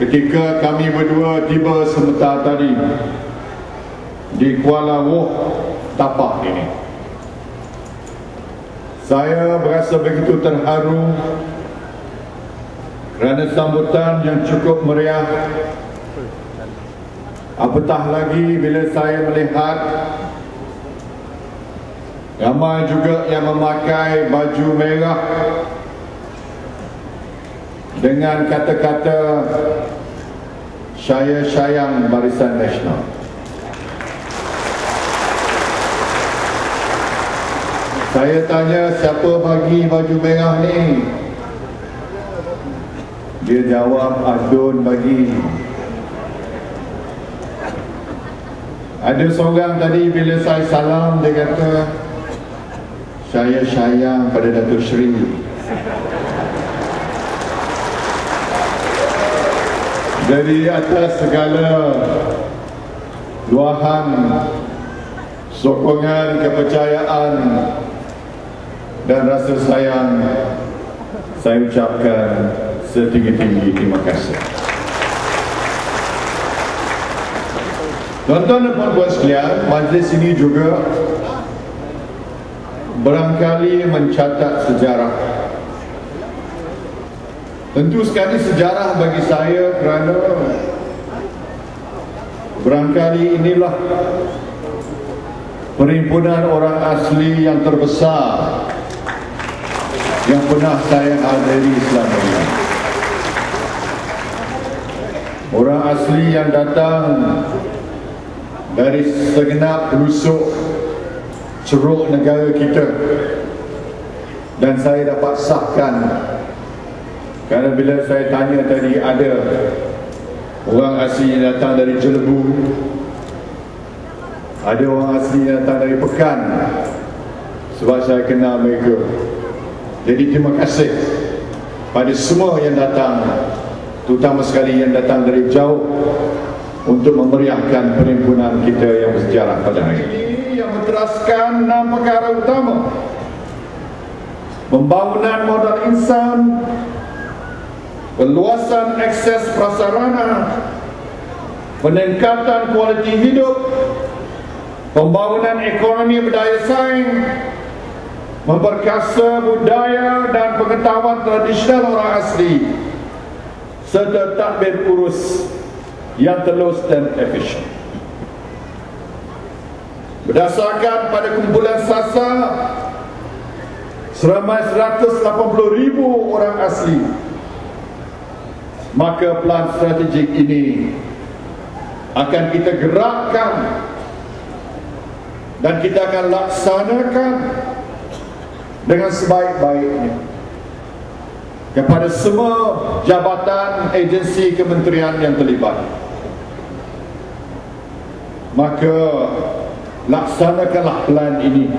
ketika kami berdua tiba sebentar tadi di Kuala Wuh, Tapak ini. Saya berasa begitu terharu kerana sambutan yang cukup meriah Apatah lagi bila saya melihat Ramai juga yang memakai baju merah Dengan kata-kata Saya sayang Barisan Nasional. Saya tanya siapa bagi baju merah ni? Dia jawab Adun bagi. Ada seorang tadi bila saya salam dia kata saya sayang pada Datuk Seri dari atas segala luahan sokongan kepercayaan dan rasa sayang saya ucapkan setinggi-tinggi terima kasih Tuan-tuan dan puan-puan sekalian, majlis ini juga berangkali mencatat sejarah. Tentu sekali sejarah bagi saya kerana berangkali inilah perhimpunan orang asli yang terbesar yang pernah saya hadiri selama ini. Orang asli yang datang dari segenap rusuk ceruk negara kita dan saya dapat sahkan kerana bila saya tanya tadi ada orang asli yang datang dari Jelebu ada orang asli yang datang dari Pekan sebab saya kenal mereka. Jadi terima kasih pada semua yang datang terutama sekali yang datang dari jauh untuk memeriahkan perhimpunan kita yang bersejarah pada hari ini yang menteraskan enam perkara utama. Pembangunan modal insan Perluasan akses prasarana. Peningkatan kualiti hidup. Pembangunan ekonomi berdaya saing. Memperkasa budaya dan pengetahuan tradisional orang asli. Serta takbir urus yang telus dan efisien. Berdasarkan pada kumpulan SASA Seramai 180 ribu orang asli Maka plan strategik ini Akan kita gerakkan Dan kita akan laksanakan Dengan sebaik-baiknya. Kepada semua jabatan agensi kementerian yang terlibat. Maka laksanakanlah plan ini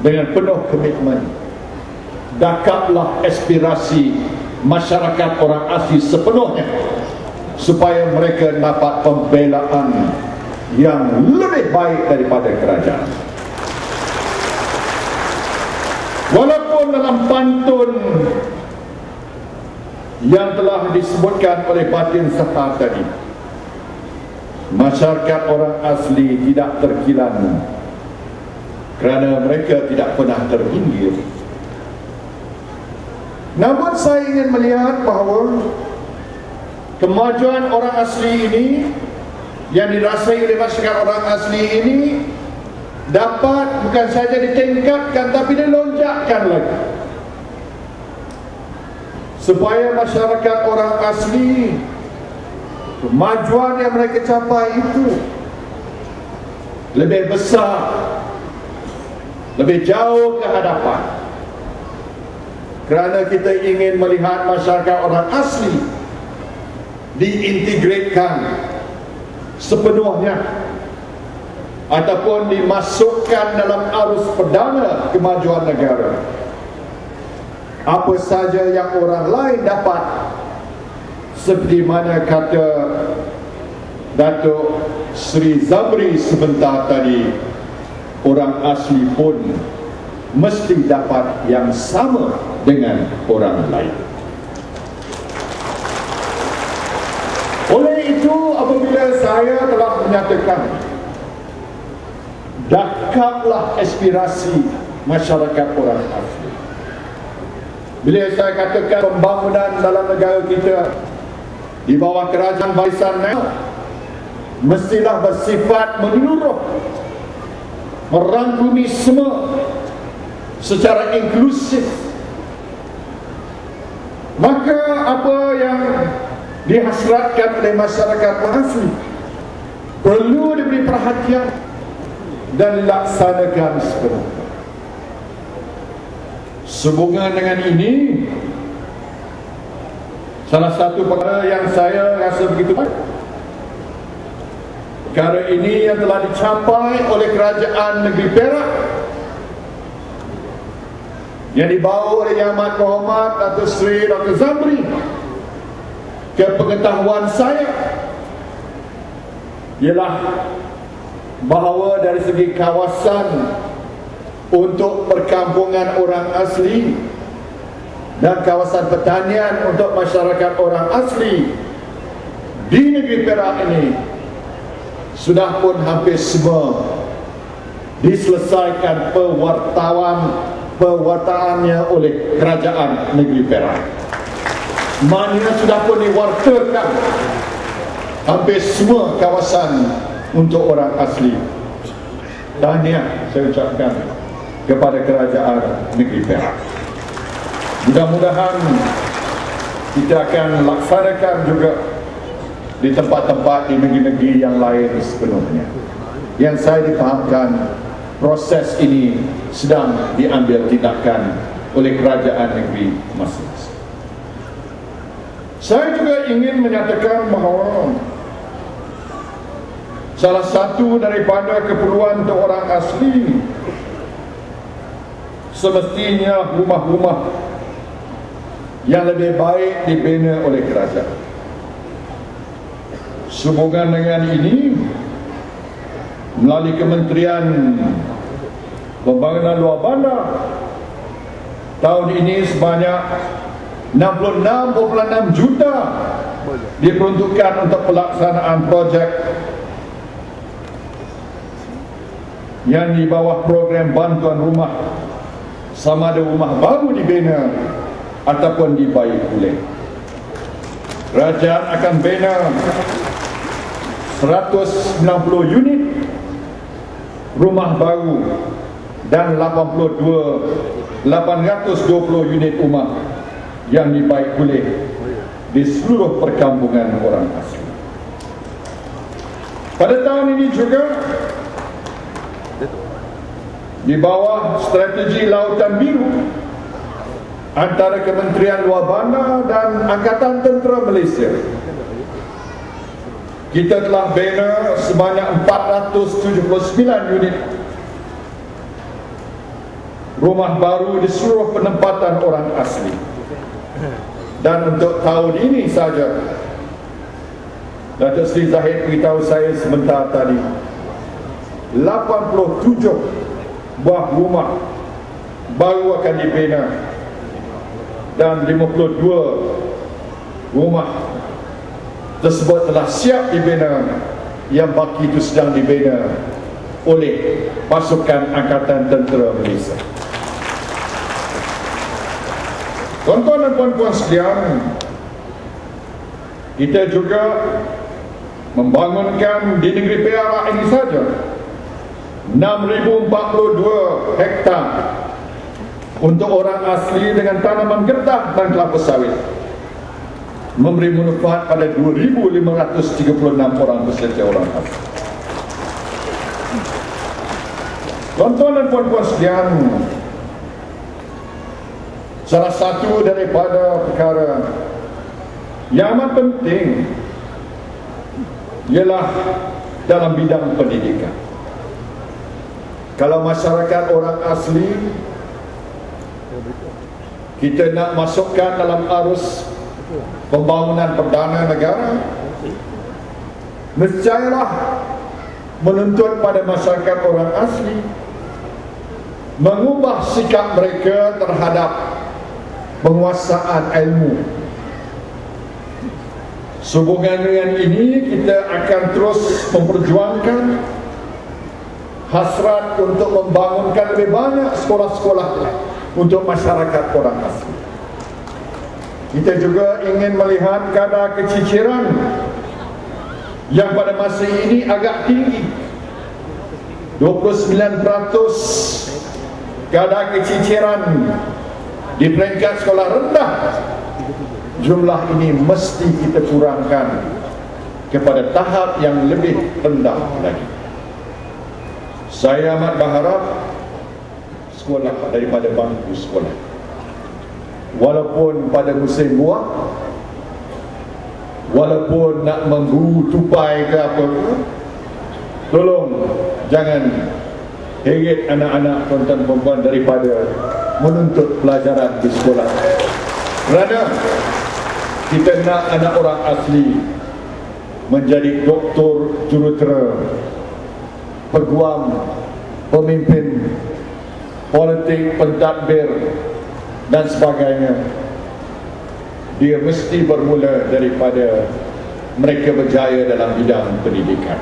dengan penuh komitmen. Dakaplah aspirasi masyarakat orang asli sepenuhnya supaya mereka dapat pembelaan yang lebih baik daripada kerajaan. Walaupun dalam pantun yang telah disebutkan oleh batin sahar tadi masyarakat orang asli tidak terkilan kerana mereka tidak pernah terhinggir namun saya ingin melihat bahawa kemajuan orang asli ini yang dirasai oleh masyarakat orang asli ini dapat bukan saja ditingkatkan tapi dilonjakkan lagi. Supaya masyarakat orang asli kemajuan yang mereka capai itu lebih besar lebih jauh ke hadapan kerana kita ingin melihat masyarakat orang asli diintegratekan sepenuhnya ataupun dimasukkan dalam arus perdana kemajuan negara. Apa saja yang orang lain dapat seperti mana kata Datuk Sri Zamri sebentar tadi orang asli pun mesti dapat yang sama dengan orang lain. Oleh itu apabila saya telah menyatakan dakaplah aspirasi masyarakat orang asli. Bila saya katakan pembangunan dalam negara kita di bawah kerajaan barisan mestilah bersifat menyeluruh merangkumi semua secara inklusif maka apa yang dihasratkan oleh masyarakat asli perlu diberi perhatian dan laksanakan sepenuhnya. Sehubungan dengan ini salah satu perkara yang saya rasa begitu baik. Perkara ini yang telah dicapai oleh kerajaan negeri Perak yang dibawa oleh Yang Amat Berhormat Datuk Seri Dr. Zamri kepengetahuan saya ialah bahawa dari segi kawasan untuk perkampungan orang asli dan kawasan pertanian untuk masyarakat orang asli di negeri Perak ini sudah pun hampir semua diselesaikan pewartawan pewartaannya oleh kerajaan negeri Perak. Mana sudah pun diwartakan. Hampir semua kawasan untuk orang asli. Tahniah saya ucapkan kepada kerajaan negeri Perak. Mudah-mudahan kita akan laksanakan juga di tempat-tempat di negeri-negeri yang lain sepenuhnya. Yang saya dipahamkan proses ini sedang diambil tindakan oleh kerajaan negeri masing saya juga ingin menyatakan bahawa salah satu daripada keperluan untuk orang asli semestinya rumah-rumah yang lebih baik dibina oleh kerajaan. Sehubungan dengan ini, melalui Kementerian Pembangunan Luar Bandar, tahun ini sebanyak 66.6 juta diperuntukkan untuk pelaksanaan projek yang di bawah program bantuan rumah sama ada rumah baru dibina ataupun dibaik pulih. Kerajaan akan bina 190 unit rumah baru dan 82 820 unit rumah yang dibaik pulih di seluruh perkampungan orang asli. Pada tahun ini juga di bawah strategi lautan biru antara Kementerian Luar Bandar dan Angkatan Tentera Malaysia kita telah bina sebanyak 479 unit rumah baru di seluruh penempatan orang asli dan untuk tahun ini saja Datuk Seri Zahid beritahu saya sebentar tadi 87 buah rumah baru akan dibina dan 52 rumah tersebut telah siap dibina yang baki itu sedang dibina oleh pasukan Angkatan Tentera Malaysia. Tuan-tuan dan puan-puan sekalian, kita juga membangunkan di negeri Perak ini saja 6,042 hektar untuk orang asli dengan tanaman getah dan kelapa sawit memberi manfaat pada 2,536 orang peserta orang asli. Tuan-tuan dan puan-puan sekalian, salah satu daripada perkara yang amat penting ialah dalam bidang pendidikan. Kalau masyarakat orang asli kita nak masukkan dalam arus pembangunan perdana negara nescayalah menuntut pada masyarakat orang asli mengubah sikap mereka terhadap penguasaan ilmu Sehubungan dengan ini kita akan terus memperjuangkan hasrat untuk membangunkan lebih banyak sekolah-sekolah untuk masyarakat orang asli. Kita juga ingin melihat kadar keciciran yang pada masa ini agak tinggi. 29% kadar keciciran di peringkat sekolah rendah jumlah ini mesti kita kurangkan kepada tahap yang lebih rendah lagi. Saya amat berharap sekolah daripada bangku sekolah. Walaupun pada musim buah, walaupun nak mengguru tupai ke apa pun, tolong jangan heret anak-anak tuan-tuan perempuan daripada menuntut pelajaran di sekolah. Kerana kita nak anak orang asli menjadi doktor jurutera peguam pemimpin politik pentadbir dan sebagainya dia mesti bermula daripada mereka berjaya dalam bidang pendidikan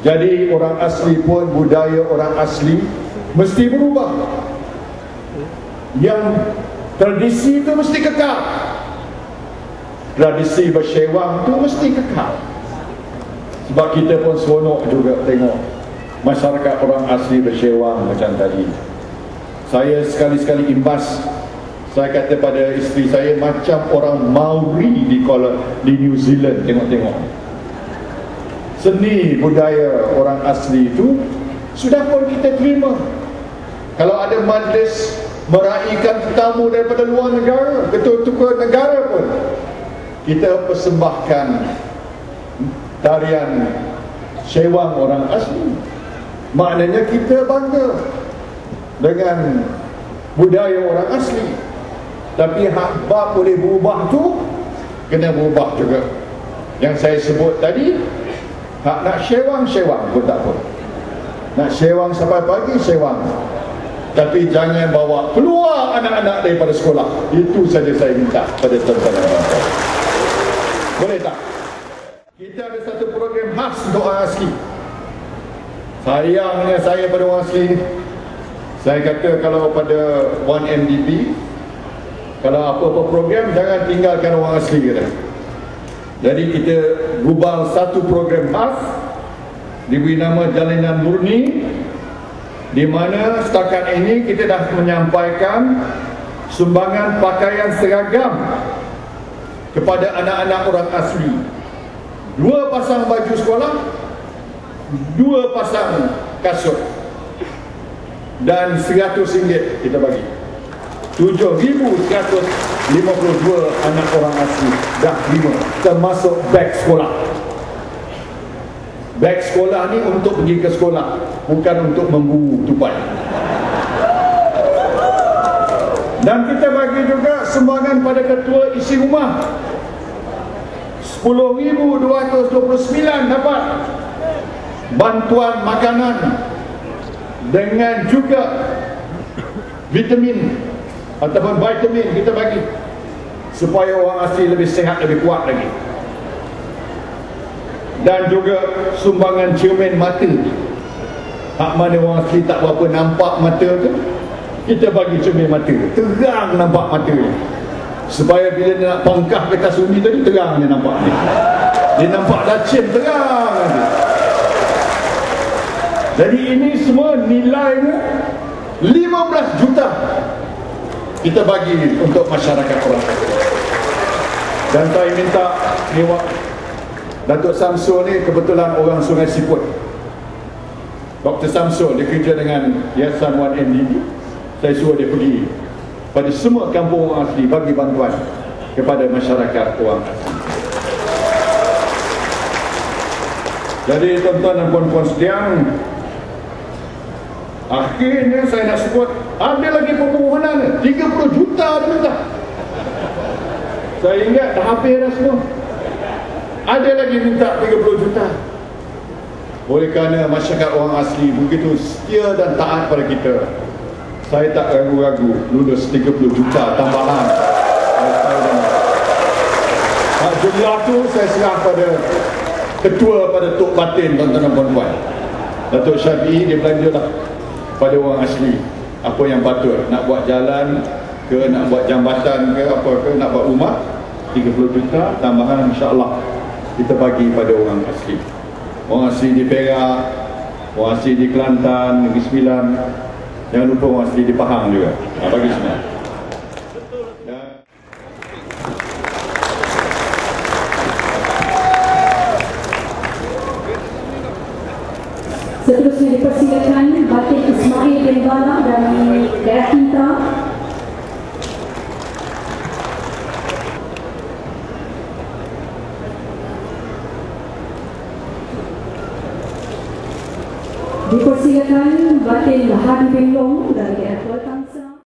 jadi orang asli pun budaya orang asli mesti berubah yang tradisi itu mesti kekal. Tradisi bersewang tu mesti kekal. Sebab kita pun seronok juga tengok masyarakat orang asli bersewang macam tadi. Saya sekali-sekali imbas saya kata pada isteri saya macam orang Maori di Kuala di New Zealand tengok-tengok. Seni budaya orang asli itu sudah pun kita terima. Kalau ada majlis meraihkan tetamu daripada luar negara ketua-ketua negara pun. Kita persembahkan tarian sewang orang asli. Maknanya kita bangga dengan budaya orang asli. Tapi hak bab boleh berubah tu kena berubah juga. Yang saya sebut tadi hak nak sewang-sewang pun tak apa. Nak sewang sampai pagi sewang tapi jangan bawa keluar anak-anak daripada sekolah itu saja saya minta pada tuan-tuan boleh tak? Kita ada satu program khas untuk orang asli. Sayangnya saya pada orang asli Saya kata kalau pada 1MDB Kalau apa-apa program jangan tinggalkan orang asli kita. Jadi kita gubal satu program khas Diberi nama Jalinan Murni di mana setakat ini kita dah menyampaikan sumbangan pakaian seragam kepada anak-anak orang asli. Dua pasang baju sekolah dua pasang kasut dan seratus ringgit kita bagi. tujuh ribu seratus lima puluh dua anak orang asli dah lima termasuk beg sekolah beg sekolah ni untuk pergi ke sekolah bukan untuk memburu tupai. Dan kita bagi juga sumbangan pada ketua isi rumah. 10,229 dapat bantuan makanan dengan juga vitamin ataupun vitamin kita bagi supaya orang asli lebih sehat lebih kuat lagi dan juga sumbangan cermin mata. Hak mana orang asli tak berapa nampak mata tu kita bagi cermin mata. Terang nampak mata dia. Supaya bila dia nak pangkah kereta suni tadi terang dia nampak ni dia nampak dacim terang dia. jadi ini semua nilainya 15 juta kita bagi untuk masyarakat orang. Dan saya minta ni Datuk Samsul ni kebetulan orang Sungai Siput Dr. Samsul dia kerja dengan Yayasan 1MDB saya suruh dia pergi pada semua kampung orang asli bagi bantuan kepada masyarakat orang asli. Jadi tuan-tuan dan puan-puan sediang Akhirnya saya nak sebut Ada lagi permohonan 30 juta dia minta Saya ingat dah habis dah semua Ada lagi minta 30 juta. Oleh kerana masyarakat orang asli Begitu setia dan taat pada kita saya tak ragu-ragu lulus 30 juta tambahan. Jumlah tu saya serah pada ketua pada Tok Batin tuan-tuan dan puan-puan. Datuk Syafi'i dia belanja lah pada orang asli. Apa yang patut? Nak buat jalan ke nak buat jambatan ke apa ke nak buat rumah 30 juta tambahan insyaAllah kita bagi pada orang asli. Orang asli di Perak orang asli di Kelantan Negeri Sembilan. Jangan lupa orang asli di Pahang juga. Ha, bagi semua. Seterusnya dipersilakan Batik Ismail bin Bala Dipersilakan Batin Hadi bin Long dari Daerah Kuala